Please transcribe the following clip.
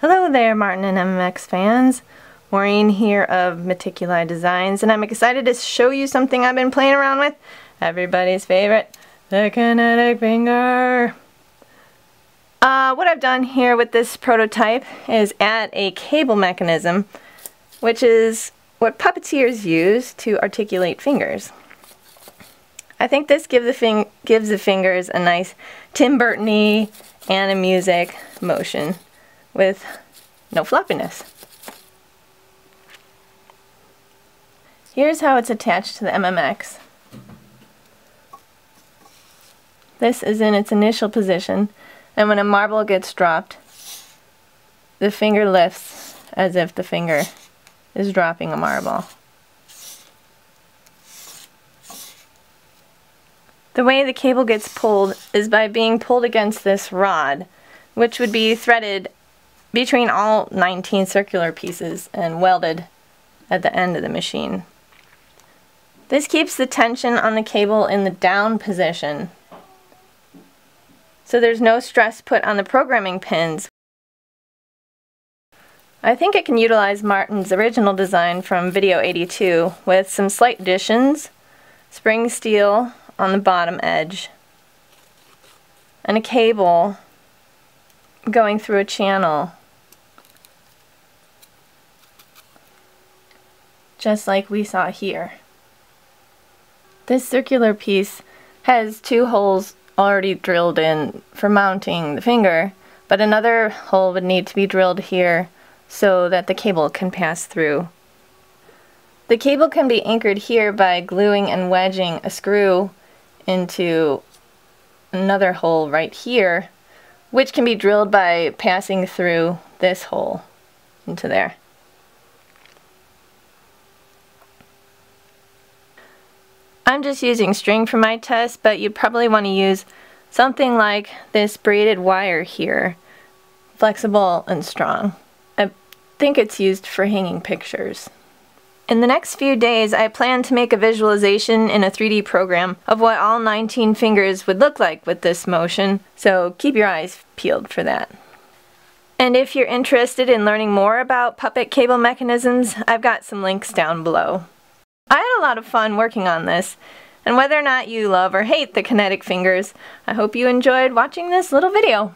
Hello there Martin and MMX fans. Maureen here of Meticulae Designs and I'm excited to show you something I've been playing around with. Everybody's favorite, the kinetic finger. Uh, what I've done here with this prototype is add a cable mechanism which is what puppeteers use to articulate fingers. I think this give the gives the fingers a nice Tim Burton-y and Animusic motion with no floppiness. Here's how it's attached to the MMX. This is in its initial position and when a marble gets dropped the finger lifts as if the finger is dropping a marble. The way the cable gets pulled is by being pulled against this rod, which would be threaded between all 19 circular pieces and welded at the end of the machine. This keeps the tension on the cable in the down position so there's no stress put on the programming pins. I think it can utilize Martin's original design from Video 82 with some slight additions, spring steel on the bottom edge, and a cable going through a channel just like we saw here. This circular piece has two holes already drilled in for mounting the finger, but another hole would need to be drilled here so that the cable can pass through. The cable can be anchored here by gluing and wedging a screw into another hole right here, which can be drilled by passing through this hole into there. I'm just using string for my test, but you probably want to use something like this braided wire here, flexible and strong. I think it's used for hanging pictures. In the next few days, I plan to make a visualization in a 3D program of what all 19 fingers would look like with this motion, so keep your eyes peeled for that. And if you're interested in learning more about puppet cable mechanisms, I've got some links down below. A lot of fun working on this, and whether or not you love or hate the kinetic fingers, I hope you enjoyed watching this little video.